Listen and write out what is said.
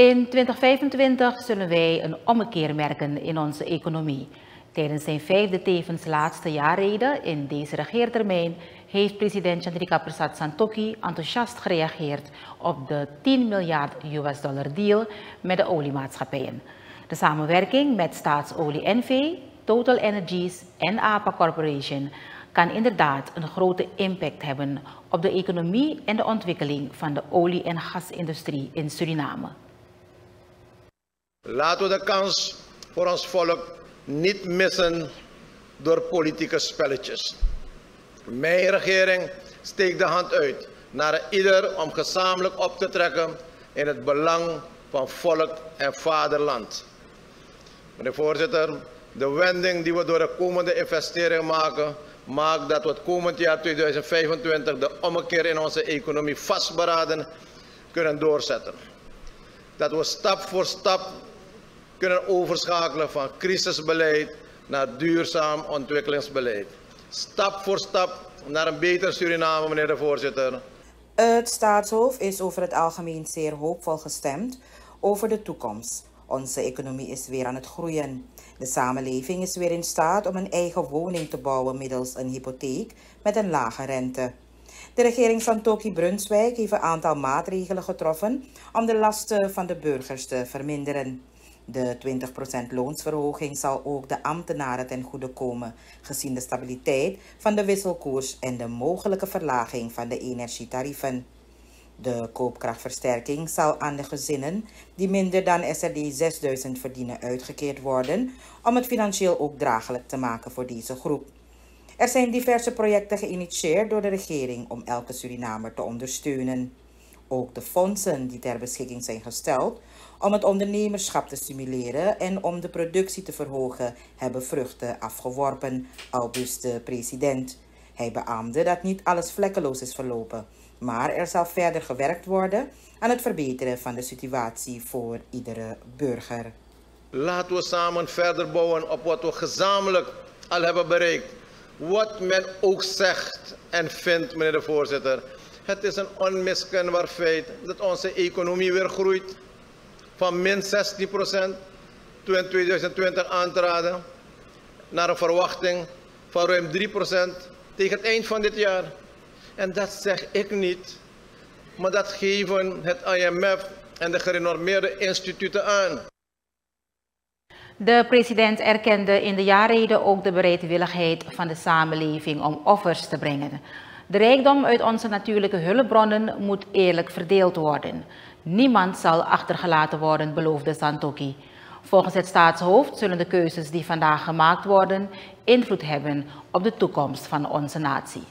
In 2025 zullen wij een ommekeer merken in onze economie. Tijdens zijn vijfde tevens laatste jaarrede in deze regeertermijn heeft president Chandrika Prasad Santokhi enthousiast gereageerd op de 10 miljard US dollar deal met de oliemaatschappijen. De samenwerking met Staatsolie NV, Total Energies en APA Corporation kan inderdaad een grote impact hebben op de economie en de ontwikkeling van de olie- en gasindustrie in Suriname. Laten we de kans voor ons volk niet missen door politieke spelletjes. Mijn regering steekt de hand uit naar ieder om gezamenlijk op te trekken in het belang van volk en vaderland. Meneer voorzitter, de wending die we door de komende investeringen maken, maakt dat we het komend jaar 2025 de ommekeer in onze economie vastberaden kunnen doorzetten. Dat we stap voor stap kunnen overschakelen van crisisbeleid naar duurzaam ontwikkelingsbeleid. Stap voor stap naar een beter Suriname, meneer de voorzitter. Het staatshoofd is over het algemeen zeer hoopvol gestemd over de toekomst. Onze economie is weer aan het groeien. De samenleving is weer in staat om een eigen woning te bouwen middels een hypotheek met een lage rente. De regering Santoki Brunswijk heeft een aantal maatregelen getroffen om de lasten van de burgers te verminderen. De 20% loonsverhoging zal ook de ambtenaren ten goede komen, gezien de stabiliteit van de wisselkoers en de mogelijke verlaging van de energietarieven. De koopkrachtversterking zal aan de gezinnen die minder dan SRD 6000 verdienen uitgekeerd worden, om het financieel ook draaglijk te maken voor deze groep. Er zijn diverse projecten geïnitieerd door de regering om elke Surinamer te ondersteunen. Ook de fondsen die ter beschikking zijn gesteld om het ondernemerschap te stimuleren en om de productie te verhogen, hebben vruchten afgeworpen, aldus de president. Hij beaamde dat niet alles vlekkeloos is verlopen, maar er zal verder gewerkt worden aan het verbeteren van de situatie voor iedere burger. Laten we samen verder bouwen op wat we gezamenlijk al hebben bereikt. Wat men ook zegt en vindt, meneer de voorzitter. Het is een onmiskenbaar feit dat onze economie weer groeit van min 16 procent toen in 2020 aantraden naar een verwachting van ruim 3 procent tegen het eind van dit jaar. En dat zeg ik niet, maar dat geven het IMF en de gerenormeerde instituten aan. De president erkende in de jaarreden ook de bereidwilligheid van de samenleving om offers te brengen. De rijkdom uit onze natuurlijke hulpbronnen moet eerlijk verdeeld worden. Niemand zal achtergelaten worden, beloofde Santoki. Volgens het staatshoofd zullen de keuzes die vandaag gemaakt worden invloed hebben op de toekomst van onze natie.